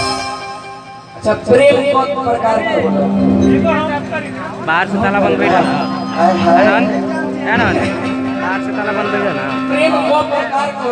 अच्छा प्रेम प्रकार बाहर से ताला बंद बैठा ना? आनंद आनंद बाहर से ताला बंद बैठा ना प्रेम बहुत प्रकार का